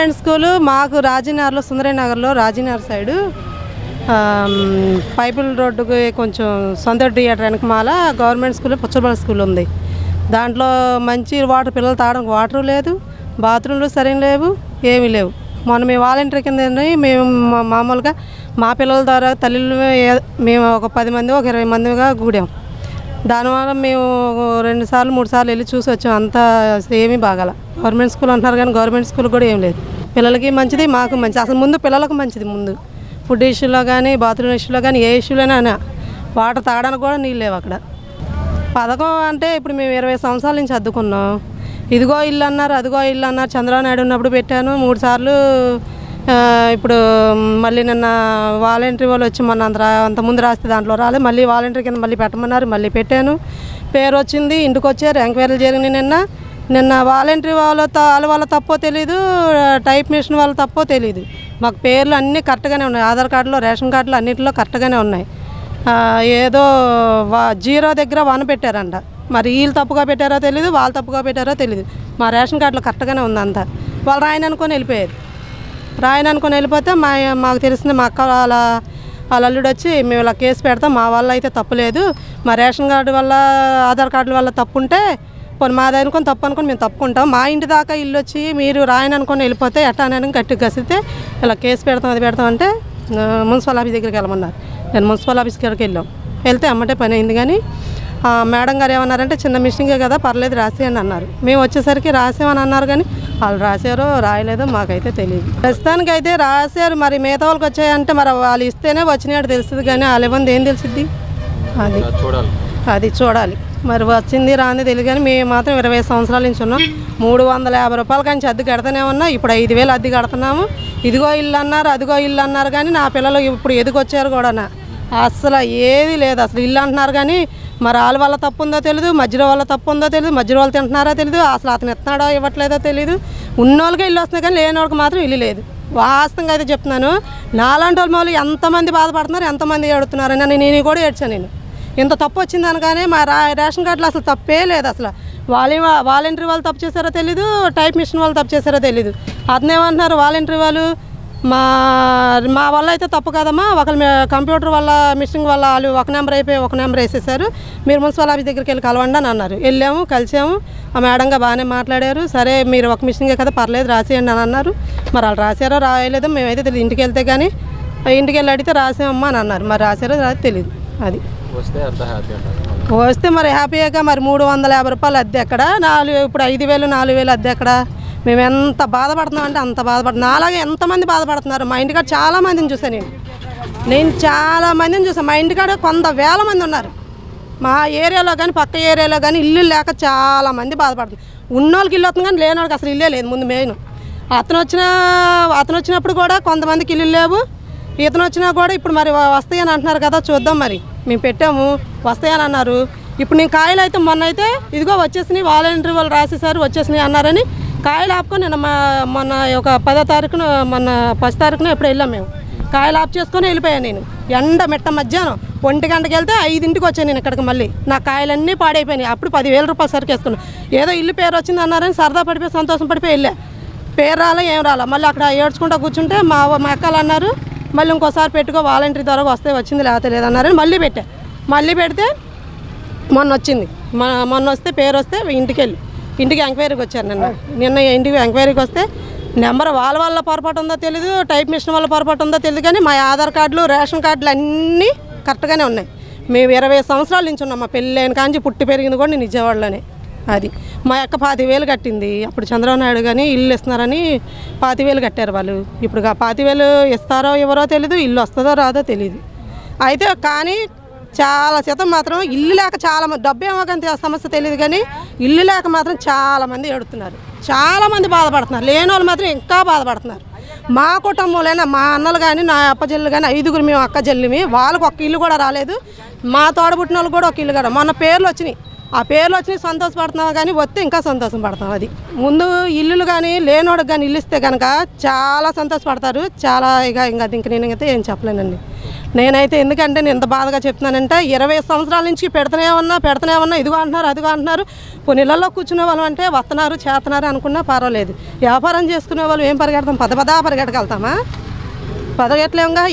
Government school మాకు రాజీనగర్లో సుందరనగర్లో Rajinagar side పైపుల్ రోడ్డుకి కొంచెం సొంత థియేటర్ వెనకమాల గవర్నమెంట్ స్కూల్ పుచ్చబల స్కూల్ ఉంది. దాంట్లో మంచి వాటర్ పిల్లలు తాగడానికి వాటర్ లేదు బాత్రూమ్లు సరైన లేవు ఏమీ లేవు. మొన్న మేము వాలంటీర్ కింద మేము మా- మామూలుగా మా పిల్లల ద్వారా తల్లిలు మేము ఒక పది మంది ఒక ఇరవై మందిగా కూడాం దానివల్ల మేము రెండు సార్లు మూడు సార్లు వెళ్ళి చూసి వచ్చాం. అంతా ఏమీ బాగాల. గవర్నమెంట్ స్కూల్ అంటున్నారు కానీ గవర్నమెంట్ స్కూల్ కూడా ఏం లేదు. పిల్లలకి మంచిది మాకు మంచిది అసలు ముందు పిల్లలకు మంచిది ముందు. ఫుడ్ ఇష్యూలో కానీ బాత్రూమ్ ఇష్యూలో కానీ ఏ ఇష్యూలోనైనా వాటర్ తాగడానికి కూడా నీళ్ళు లేవు అక్కడ. పథకం అంటే ఇప్పుడు మేము ఇరవై సంవత్సరాల నుంచి అద్దుకున్నాం. ఇదిగో ఇల్లు అన్నారు అదిగో ఇల్లు అన్నారు చంద్రబాబు నాయుడు ఉన్నప్పుడు పెట్టాను. మూడు సార్లు ఇప్పుడు మళ్ళీ నిన్న వాలంటరీ వాళ్ళు వచ్చి మొన్న అంత రా- అంత ముందు రాస్తే దాంట్లో రాలేదు మళ్ళీ వాలంటరీ కింద మళ్ళీ పెట్టమన్నారు మళ్ళీ పెట్టాను. పేరు వచ్చింది ఇంటికి వచ్చారు ఎంక్వైరీలు జరిగినాయి నిన్న. నిన్న వాలంటరీ వాళ్ళ వాళ్ళ వాళ్ళ తప్పో తెలీదు టైప్ మిషన్ వాళ్ళ తప్పో తెలీదు. మాకు పేర్లు అన్నీ కరెక్ట్గానే ఉన్నాయి. ఆధార్ కార్డులో రేషన్ కార్డులో అన్నింటిలో కరెక్ట్గానే ఉన్నాయి. ఏదో వా- జీరో దగ్గర వన్ పెట్టారంట. మరి వీళ్ళు తప్పుగా పెట్టారో తెలీదు వాళ్ళు తప్పుగా పెట్టారో తెలీదు. మా రేషన్ కార్డులో కరెక్ట్గానే ఉంది అంతా వాళ్ళు రాయని అనుకొని వెళ్ళిపోయారు. రాయని అనుకొని వెళ్ళిపోతే మా మాకు తెలిసిన మా అక్క వాళ్ళ వాళ్ళ అల్లుడు వచ్చి మేము ఇలా కేసు పెడతాం మా వల్ల అయితే తప్పులేదు మా రేషన్ కార్డు వల్ల ఆధార్ కార్డుల వల్ల తప్పు ఉంటే పోనీ మాది అనుకొని తప్పు అనుకొని మేము తప్పుకుంటాం. మా ఇంటి దాకా ఇల్లు వచ్చి మీరు రాయని అనుకొని వెళ్ళిపోతే ఎట్టా అని గట్టిగా గసితే ఇలా కేసు పెడతాం అది పెడతాం అంటే మున్సిపల్ ఆఫీస్ దగ్గరికి వెళ్ళమన్నారు. నేను మున్సిపల్ ఆఫీస్ దగ్గరికి వెళ్ళాం. వెళ్తే అమ్మటే పని అయింది కానీ మేడం గారు ఏమన్నారంటే చిన్న మిషన్గే కదా పర్లేదు రాసేయండి అన్నారు. మేము వచ్చేసరికి రాసామని అన్నారు కానీ వాళ్ళు రాశారో రాయలేదో మాకైతే తెలియదు. ప్రస్తుతానికి అయితే రాశారు మరి మిగతా వాళ్ళకి వచ్చాయంటే మరి వాళ్ళు ఇస్తేనే వచ్చినట్టు తెలుస్తుంది కానీ వాళ్ళు ఇవ్వంది ఏం తెలిసిద్ది అది. చూడాలి. అది చూడాలి. మరి వచ్చింది రాని తెలియదు కానీ మేము మాత్రం ఇరవై సంవత్సరాల నుంచి ఉన్నాం. మూడు వందల యాభై రూపాయల కానీ అద్దె కడతానే ఉన్నా. ఇప్పుడు ఐదు వేలు అద్దె కడుతున్నాము. ఇదిగో ఇల్లు అన్నారు అదిగో ఇల్లు అన్నారు కానీ నా పిల్లలు ఇప్పుడు ఎదుకొచ్చారు కూడా అసలు ఏది లేదు అసలు ఇల్లు అంటున్నారు కానీ మరి వాళ్ళ వల్ల తప్పు ఉందో తెలియదు మధ్యలో వాళ్ళ తప్పు ఉందో తెలియదు మధ్యలో వాళ్ళు తింటున్నారో తెలియదు అసలు అతను ఇస్తున్నాడో ఇవ్వట్లేదో తెలియదు ఉన్నోళ్ళకే ఇల్లు వస్తున్నాయి కానీ లేని వాళ్ళకి మాత్రం ఇల్లు లేదు. వాస్తవంగా అయితే చెప్తున్నాను నాలాంటి వాళ్ళు మొదలు ఎంతమంది బాధపడుతున్నారు ఎంతమంది ఏడుతున్నారని నేను కూడా ఏడ్చాను నేను. ఇంత తప్పు వచ్చింది అనగానే మా రా రేషన్ కార్డులో అసలు తప్పే లేదు అసలు. వాళ్ళే వాలంటరీ వాళ్ళు తప్పు చేశారో తెలీదు టైప్ మిషన్ వాళ్ళు తప్పు చేశారో తెలీదు. అతనేమంటున్నారు వాలంటరీ వాళ్ళు మా మా వల్ల అయితే తప్పు కదమ్మా ఒకళ్ళు కంప్యూటర్ వల్ల మిషన్ వల్ల వాళ్ళు ఒక నెంబర్ అయిపోయి ఒక నెంబర్ వేసేసారు. మీరు మున్సిపల్ ఆఫీస్ దగ్గరికి వెళ్ళి కలవండి అని అన్నారు. వెళ్ళాము కలిసాము. ఆ మేడంగా బాగానే మాట్లాడారు. సరే మీరు ఒక మిషన్గే కదా పర్లేదు రాసేయండి అని అన్నారు. మరి వాళ్ళు రాశారో రాయలేదో మేమైతే తెలియదు ఇంటికి వెళ్తే కానీ ఇంటికి వెళ్ళి అడిగితే రాసామమ్మా అని అన్నారు. మరి రాశారో తెలియదు అది. వస్తే హ్యాపీ వస్తే మరి హ్యాపీగా మరి మూడు వందల యాభై రూపాయలు అద్దె ఎక్కడ? నాలుగు ఇప్పుడు ఐదు వేలు నాలుగు వేలు అద్దె ఎక్కడ? మేము ఎంత బాధపడుతున్నాం అంటే అంత బాధపడుతున్నాం. అలాగే ఎంతమంది బాధపడుతున్నారు? మా ఇంటికాడ చాలా మందిని చూసాను నేను. నేను చాలా మందిని చూసాను మా ఇంటికాడ కొంత వేల మంది ఉన్నారు. మా ఏరియాలో కానీ పక్క ఏరియాలో కానీ ఇల్లు లేక చాలా మంది బాధపడుతున్నారు. ఉన్నోళ్ళకి ఇల్లు వస్తుంది కానీ లేని వాళ్ళకి అసలు ఇల్లే లేదు. ముందు మెయిన్. అతను వచ్చిన అతను వచ్చినప్పుడు కూడా కొంతమందికి ఇల్లు లేవు. ఇతను వచ్చినా కూడా ఇప్పుడు మరి వస్తాయని అంటున్నారు కదా చూద్దాం మరి. మేము పెట్టాము వస్తాయని అన్నారు. ఇప్పుడు నేను కాయలు అయితే మొన్న అయితే ఇదిగో వచ్చేసినాయి వాలంటీర్ వాళ్ళు రాసేసారు వచ్చేసినాయి అన్నారని కాయలు ఆపుకొని నిన్న మా మొన్న ఒక పదో తారీఖున మొన్న పది తారీఖున ఎప్పుడు వెళ్ళాం మేము. కాయలు ఆఫ్ చేసుకొని వెళ్ళిపోయాను నేను. ఎండ మెట్ట మధ్యాహ్నం ఒంటి గంటకి వెళ్తే ఐదింటికి వచ్చాను నేను ఇక్కడికి మళ్ళీ. నా కాయలన్నీ పాడైపోయినాయి. అప్పుడు పదివేల రూపాయలు సరికి వేసుకున్నాను ఏదో ఇల్లు పేరు వచ్చింది అన్నారని సరదా పడిపోయి సంతోషం పడిపోయి వెళ్ళా. పేరు రాలే ఏం రాలా. మళ్ళీ అక్కడ ఏడ్చుకుంటా కూర్చుంటే మా మా అక్కలు అన్నారు మళ్ళీ ఇంకోసారి పెట్టుకో వాలంటీర్ ద్వారా వస్తే వచ్చింది లేకపోతే లేదన్నారని మళ్ళీ పెట్టా. మళ్ళీ పెడితే మొన్న వచ్చింది. మొన్న వస్తే పేరు వస్తే ఇంటికి వెళ్ళి ఇంటికి ఎంక్వైరీకి వచ్చారు నిన్న. నిన్న ఇంటికి ఎంక్వైరీకి వస్తే నెంబర్ వాళ్ళ వల్ల పొరపాటు ఉందో తెలీదు టైప్ మిషన్ వల్ల పొరపాటు ఉందో తెలియదు కానీ మా ఆధార్ కార్డులు రేషన్ కార్డులు అన్నీ కరెక్ట్గానే ఉన్నాయి. మేము ఇరవై సంవత్సరాల నుంచి ఉన్నాం. మా పెళ్ళైన కాంచి పుట్టి పెరిగింది కూడా నేను విజయవాడలోనే. అది. మా అక్క పాతి వేలు కట్టింది. అప్పుడు చంద్రబాబు నాయుడు కానీ ఇల్లు ఇస్తున్నారని పాతి వేలు కట్టారు వాళ్ళు. ఇప్పుడు పాతివేలు ఇస్తారో ఎవరో తెలీదు ఇల్లు వస్తుందో రాదో తెలియదు అయితే కానీ చాలా శాతం మాత్రం ఇల్లు లేక చాలా మంది డబ్బు ఏమో కానీ సమస్య తెలియదు కానీ ఇల్లు లేక మాత్రం చాలామంది ఏడుతున్నారు. చాలామంది బాధపడుతున్నారు. లేని వాళ్ళు మాత్రం ఇంకా బాధపడుతున్నారు. మా కుటుంబంలోనే మా అన్నలు కానీ నా అప్పజల్లు కానీ ఐదుగురు మేము అక్క చెల్లిమి. వాళ్ళకి ఒక్క ఇల్లు కూడా రాలేదు. మా తోడబుట్టిన వాళ్ళు కూడా ఒక ఇల్లు కూడా మొన్న పేర్లు వచ్చినాయి. ఆ పేర్లు వచ్చి సంతోషపడుతున్నాం కానీ వస్తే ఇంకా సంతోషం పడతాం అది. ముందు ఇల్లులు కానీ లేనోడికి కానీ ఇల్లు ఇస్తే కనుక చాలా సంతోషపడతారు. చాలా ఇక ఇంకా ఇంక నేను అయితే ఏం చెప్పలేనండి. నేనైతే ఎందుకంటే నేను ఇంత బాధగా చెప్తున్నానంటే ఇరవై సంవత్సరాల నుంచి పెడుతూనే ఉన్నా పెడుతూనే ఉన్నా ఇదిగో అంటున్నారు అదిగో అంటున్నారు. కొన్ని ఇళ్ళలో కూర్చునే వాళ్ళు అంటే వస్తున్నారు చేస్తున్నారు అనుకున్నా పర్వాలేదు. వ్యాపారం చేసుకునే వాళ్ళు ఏం పరిగెడతాం? పద పదా పరిగెట్టగలుగుతామా పదగట్లేముగా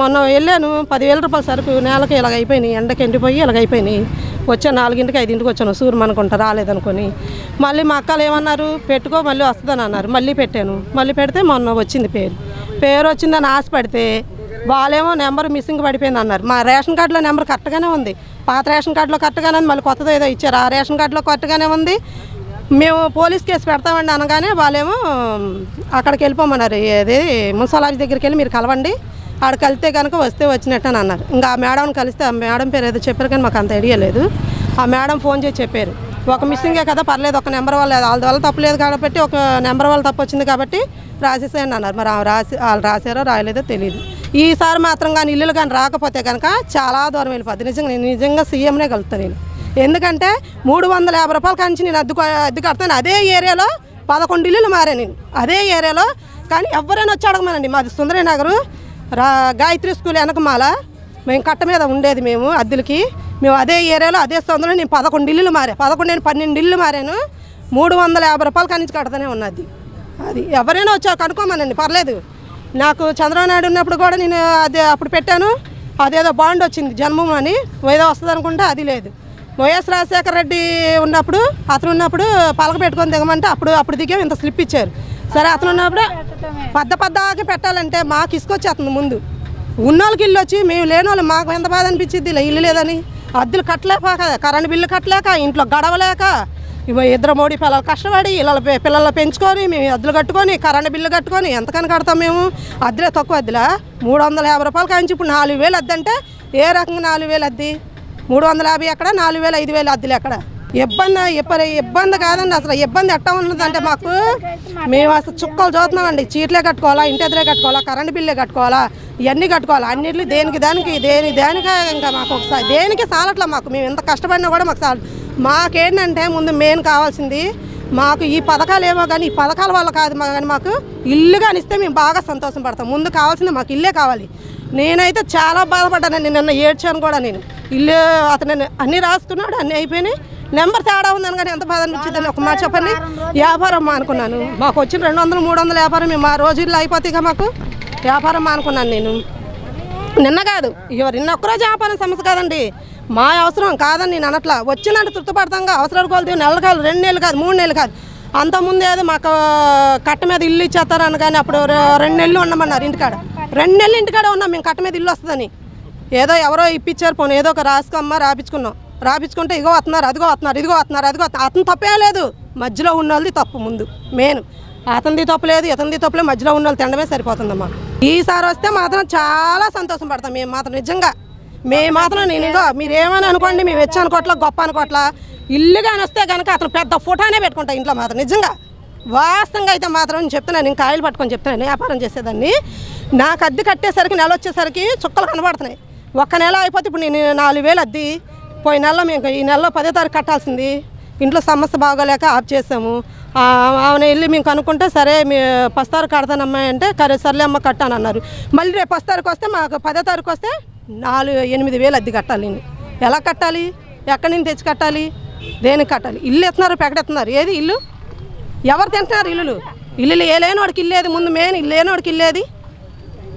మొన్న వెళ్ళాను పదివేల రూపాయల సరుకు నేలకి ఇలాగ అయిపోయినాయి ఎండకి ఎండిపోయి ఇలాగ అయిపోయినాయి. వచ్చాను నాలుగింటికి ఐదింటికి వచ్చాను సూర్యం అనుకుంటా రాలేదనుకొని. మళ్ళీ మా అక్కలు ఏమన్నారు పెట్టుకో మళ్ళీ వస్తుందని అన్నారు. మళ్ళీ పెట్టాను. మళ్ళీ పెడితే మొన్న వచ్చింది పేరు. పేరు వచ్చిందని ఆశపడితే వాళ్ళేమో నెంబర్ మిస్సింగ్ పడిపోయింది అన్నారు. మా రేషన్ కార్డులో నెంబర్ కరెక్ట్గానే ఉంది. పాత రేషన్ కార్డులో కరెక్ట్గానే ఉంది మళ్ళీ కొత్తది ఏదో ఇచ్చారు. ఆ రేషన్ కార్డులో కరెక్ట్గానే ఉంది. మేము పోలీస్ కేసు పెడతామండి అనగానే వాళ్ళేమో అక్కడికి వెళ్ళిపోమన్నారు. ఏది మున్సిపల్ దగ్గరికి వెళ్ళి మీరు కలవండి. ఆడ కలిస్తే కనుక వస్తే వచ్చినట్టు అని అన్నారు. ఇంకా ఆ మేడంని కలిస్తే ఆ మేడం పేరు ఏదో చెప్పారు కానీ మాకు అంత ఐడియా లేదు. ఆ మేడం ఫోన్ చేసి చెప్పారు. ఒక మిస్సింగే కదా పర్లేదు ఒక నెంబర్ వల్ల వాళ్ళ వల్ల తప్పలేదు కాబట్టి ఒక నెంబర్ వల్ల తప్పు వచ్చింది కాబట్టి రాసేసేయండి అన్నారు. మరి ఆమె రాసి వాళ్ళు రాశారో రాయలేదో తెలియదు ఈసారి మాత్రం కానీ ఇల్లులు కానీ రాకపోతే కనుక చాలా దూరం వెళ్ళిపోద్ది. నిజంగా నేను నిజంగా సీఎంనే కలుగుతాను నేను. ఎందుకంటే మూడు వందల యాభై రూపాయల కాంచి నేను అద్దె అద్దె కడతాను అదే ఏరియాలో పదకొండు ఇల్లులు మారా నేను. అదే ఏరియాలో కానీ ఎవరైనా వచ్చి అడగమనండి. మాది సుందరి నగరు. రా గాయత్రి స్కూల్ వెనకమాల. మేము కట్ట మీద ఉండేది మేము అద్దెలకి. మేము అదే ఏరియాలో అదే సందులో నేను పదకొండు ఇల్లులు మారా పదకొండు నేను పన్నెండు ఇల్లు మారాను. మూడు వందల యాభై రూపాయల కానించి కడతానే ఉన్నది అది. ఎవరైనా వచ్చా కనుక్కోమనండి. పర్లేదు. నాకు చంద్రబాబు నాయుడు ఉన్నప్పుడు కూడా నేను అదే అప్పుడు పెట్టాను. అదేదో బాండ్ వచ్చింది జన్మం అని. ఏదో వస్తుంది అనుకుంటే అది లేదు. వైఎస్ రాజశేఖర రెడ్డి ఉన్నప్పుడు అతను ఉన్నప్పుడు పలక పెట్టుకొని దిగమంటే అప్పుడు అప్పుడు దిగాం ఇంత స్లిప్ ఇచ్చారు. సరే అతను ఉన్నప్పుడు పెద్ద పెద్దగా పెట్టాలంటే మాకు ఇసుకొచ్చేస్తుంది ముందు. ఉన్నోళ్ళకి ఇల్లు వచ్చి మేము లేని వాళ్ళు మాకు ఎంత బాధ అనిపించింది ఇలా ఇల్లు లేదని. అద్దెలు కట్టలేక కరెంట్ బిల్లు కట్టలేక ఇంట్లో గడవలేక ఇద్దరు మోడీ పిల్లలు కష్టపడి ఇలా పిల్లలు పెంచుకొని మేము అద్దెలు కట్టుకొని కరెంట్ బిల్లు కట్టుకొని ఎంతకని కడతాం మేము? అద్దెలే తక్కువ అద్దెలా? మూడు వందల యాభై రూపాయలు కాంచి ఇప్పుడు నాలుగు వేలు అద్దంటే ఏ రకంగా నాలుగు వేలు అద్దె? మూడు వందల యాభై ఎక్కడ నాలుగు వేలు ఐదు వేలు అద్దెలు ఎక్కడ ఇబ్బంది ఇప్పటి ఇబ్బంది కాదండి అసలు. ఇబ్బంది ఎట్టా ఉన్నదంటే మాకు మేము అసలు చుక్కలు చూస్తున్నామండి. చీట్లే కట్టుకోవాలా ఇంటి ఎదురే కట్టుకోవాలా కరెంట్ బిల్లే కట్టుకోవాలా ఇవన్నీ కట్టుకోవాలా. అన్నిట్లు దేనికి దానికి దేని దేనికే ఇంకా మాకు ఒకసారి దేనికి సాలట్లా మాకు. మేము ఎంత కష్టపడినా కూడా మాకు సాల మాకేంటంటే ముందు మెయిన్ కావాల్సింది మాకు ఈ పథకాలు ఏమో కానీ ఈ పథకాల వల్ల కాదు మా కానీ మాకు ఇల్లు కానిస్తే మేము బాగా సంతోషం పడతాం. ముందు కావాల్సింది మాకు ఇల్లే కావాలి. నేనైతే చాలా బాధపడ్డానండి. నిన్న ఏడ్చాను కూడా నేను. ఇల్లు అతను అన్నీ రాసుకున్నాడు అన్నీ అయిపోయినాయి. నెంబర్ తేడా ఉందని కానీ ఎంత బాధ అనిపించిందని ఒక మాట చెప్పండి. వ్యాపారం మానుకున్నాను మాకు వచ్చిన రెండు వందలు మూడు వందల వ్యాపారం మేము మా రోజుల్లో అయిపోతాయిగా మాకు వ్యాపారం మానుకున్నాను నేను. నిన్న కాదు ఎవరు నిన్న ఒక్కరోజు వ్యాపారం సమస్య కాదండి. మా అవసరం కాదని నేను అనట్లా. వచ్చినట్టు తృప్తిపడతాంగా. అవసరాలు కొలితే నెలలు కాదు రెండు నెలలు కాదు మూడు నెలలు కాదు. అంత ఏదో మాకు కట్ట మీద ఇల్లు ఇచ్చేస్తారని కానీ అప్పుడు రెండు నెలలు ఉండమన్నారు ఇంటికాడ. రెండు నెలలు ఇంటికాడ ఉన్నాం మేము కట్ట మీద ఇల్లు వస్తుందని. ఏదో ఎవరో ఇప్పించారు పోనీ ఏదో ఒక రాసుకోమ్మ రాపించుకున్నాం. రాపించుకుంటే ఇగో వస్తున్నారు అదిగో వస్తున్నారు ఇదిగో వస్తున్నారు అదిగో అతను తప్పే లేదు. మధ్యలో ఉన్న వాళ్ళది తప్పు ముందు మెయిన్. అతనిది తప్పు లేదు ఇతనిది తప్పులేదు మధ్యలో ఉన్న వాళ్ళు తినడమే సరిపోతుందమ్మా. ఈసారి వస్తే మాత్రం చాలా సంతోషం పడతాం మేము మాత్రం నిజంగా. మేము మాత్రం నేను ఇగో మీరు ఏమని అనుకోండి మేము వచ్చి అనుకోవట్లా గొప్ప అనుకోవట్లా ఇల్లు కానీ వస్తే కనుక అతను పెద్ద ఫోటోనే పెట్టుకుంటా ఇంట్లో మాత్రం నిజంగా. వాస్తవంగా అయితే మాత్రం నేను చెప్తున్నాను నేను కాయలు పట్టుకొని చెప్తున్నాను వ్యాపారం చేసేదాన్ని. నాకు అద్దె కట్టేసరికి నెల వచ్చేసరికి చుక్కలు కనబడుతున్నాయి. ఒక్క నెల అయిపోతే ఇప్పుడు నేను నాలుగు వేలు అద్ది. పోయిన నెలలో మేము ఈ నెలలో పదో తారీఖు కట్టాల్సింది. ఇంట్లో సమస్య బాగోలేక ఆఫ్ చేసాము. ఆమె వెళ్ళి మేము కనుక్కుంటే సరే మీ పస్తారు కడతానమ్మా అంటే కరే సర్లే అమ్మ కట్టాను అన్నారు మళ్ళీ రేపు పస్తారుకు వస్తే మాకు పదో తారీఖు వస్తే నాలుగు ఎనిమిది వేలు అద్దె కట్టాలి నేను. ఎలా కట్టాలి? ఎక్కడి నుంచి తెచ్చి కట్టాలి? దేనికి కట్టాలి? ఇల్లు ఎత్తున్నారు పెకడెత్తున్నారు ఏది ఇల్లు? ఎవరు తింటున్నారు ఇల్లులు? ఇల్లు ఏ లేనోడికి ఇల్లేది ముందు మెయిన్ వాడికి ఇల్లేది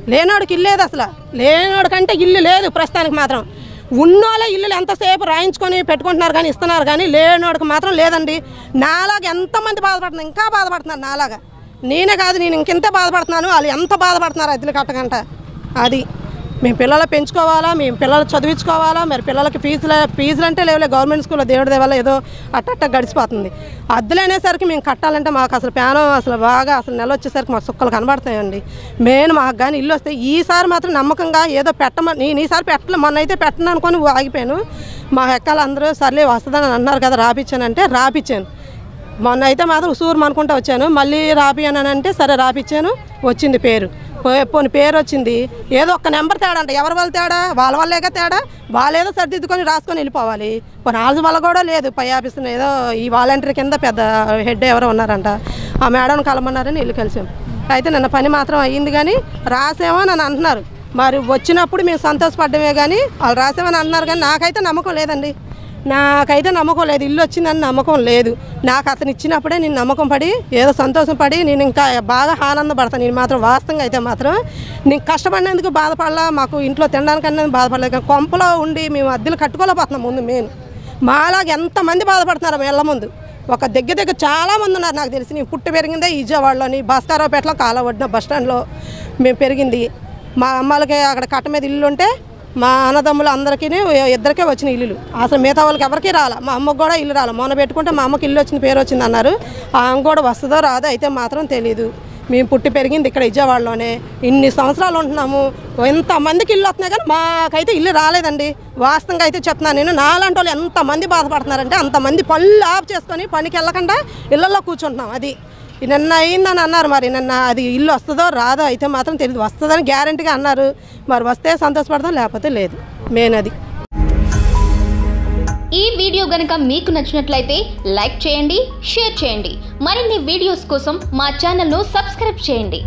లేనోడికి ఇల్లేదు అసలు. లేనోడికంటే ఇల్లు లేదు ప్రస్తుతానికి మాత్రం. ఉన్నోళ్ళే ఇల్లులు ఎంతసేపు రాయించుకొని పెట్టుకుంటున్నారు కానీ ఇస్తున్నారు కానీ లేనోడికి మాత్రం లేదండి. నాలాగా ఎంతమంది బాధపడుతున్నారు? ఇంకా బాధపడుతున్నారు నాలాగా. నేనే కాదు నేను ఇంకెంత బాధపడుతున్నాను? వాళ్ళు ఎంత బాధపడుతున్నారు? అద్దెలు కట్టకంట. అది. మేము పిల్లలు పెంచుకోవాలా మేము పిల్లలు చదివించుకోవాలా మరి పిల్లలకి ఫీజులు ఫీజులు అంటే లేవులే గవర్నమెంట్ స్కూల్లో దేవుడి దేవాల ఏదో అట్టట్ట గడిచిపోతుంది. అద్దెలనేసరికి మేము కట్టాలంటే మాకు అసలు ప్యానం అసలు బాగా అసలు నెల వచ్చేసరికి మాకు సుక్కలు కనబడతాయండి. మెయిన్ మాకు కానీ ఇల్లు వస్తే ఈసారి మాత్రం నమ్మకంగా ఏదో పెట్టమని నేను ఈసారి పెట్టలే మొన్న అయితే పెట్టను అనుకొని ఆగిపోయాను. మా ఎక్కలు అందరూ సర్లే వస్తుందని అన్నారు కదా రాపిచ్చానంటే రాపిచ్చాను. మొన్న అయితే మాత్రం ఉసూరు అనుకుంటా వచ్చాను. మళ్ళీ రాపియను అంటే సరే రాపిచ్చాను వచ్చింది పేరు. పోని పేరు వచ్చింది ఏదో ఒక్క నెంబర్ తేడా అంట ఎవరి వాళ్ళ తేడా? వాళ్ళ వాళ్ళేగా తేడా? వాళ్ళేదో సర్దిద్దుకొని రాసుకొని వెళ్ళిపోవాలి. పోనీ వాళ్ళ వల్ల కూడా లేదు. పై ఆఫీస్ ఏదో ఈ వాలంటీర్ కింద పెద్ద హెడ్ ఎవరో ఉన్నారంట. ఆ మేడం కలమన్నారని వెళ్ళి కలిసాం. అయితే నిన్న పని మాత్రం అయ్యింది కానీ రాసేమో నన్ను అంటున్నారు. మరి వచ్చినప్పుడు మేము సంతోషపడ్డమే కానీ వాళ్ళు రాసామని అంటున్నారు కానీ నాకైతే నమ్మకం లేదండి. నాకైతే నమ్మకం లేదు. ఇల్లు వచ్చిందని నమ్మకం లేదు. నాకు అతను ఇచ్చినప్పుడే నేను నమ్మకం పడి ఏదో సంతోషం పడి నేను ఇంకా బాగా ఆనందపడతాను. నేను మాత్రం వాస్తవంగా అయితే మాత్రం నేను కష్టపడినందుకు బాధపడలా. మాకు ఇంట్లో తినడానికన్నా బాధపడలేదు. కానీ కొంపలో ఉండి మేము అద్దెలు కట్టుకోలేకపోతున్నాం ముందు మేము మాలాగా ఎంతమంది బాధపడుతున్నారు వెళ్ళ ముందు? ఒక దగ్గర దగ్గర చాలామంది ఉన్నారు నాకు తెలిసి. నేను పుట్టి పెరిగిందే విజయవాడలోని భాస్కరావుపేటలో కాలవడిన బస్ స్టాండ్లో మేము పెరిగింది. మా అమ్మాలకి అక్కడ కట్ట మీద ఇల్లు ఉంటే మా అన్నదమ్ములు అందరికీ ఇద్దరికే వచ్చిన ఇల్లులు. అసలు మిగతా వాళ్ళకి ఎవరికీ రాలా. మా అమ్మకు కూడా ఇల్లు రాలే. మొన్న పెట్టుకుంటే మా అమ్మకి ఇల్లు వచ్చిన పేరు వచ్చింది అన్నారు. ఆమె కూడా వస్తుందో రాదో అయితే మాత్రం తెలియదు మేము పుట్టి పెరిగింది ఇక్కడ విజయవాడలోనే. ఇన్ని సంవత్సరాలు ఉంటున్నాము. ఎంతమందికి ఇల్లు వస్తున్నాయి కానీ మాకైతే ఇల్లు రాలేదండి. వాస్తవంగా అయితే చెప్తున్నాను నేను. నాలాంటి వాళ్ళు ఎంతమంది బాధపడుతున్నారంటే అంతమంది పళ్ళు ఆఫ్ చేసుకొని పనికి వెళ్ళకుండా ఇళ్ళల్లో కూర్చుంటున్నాం అది. నిన్న అయిందని అన్నారు మరి. నిన్న అది ఇల్లు వస్తుందో రాదో అయితే మాత్రం తెలియదు వస్తుందని గ్యారంటీగా అన్నారు. మరి వస్తే సంతోషపడదాం లేకపోతే లేదు. మెయిన్ అది. ఈ వీడియో గనక మీకు నచ్చినట్లయితే లైక్ చేయండి షేర్ చేయండి. మరిన్ని వీడియోస్ కోసం మా ఛానల్ను సబ్స్క్రైబ్ చేయండి.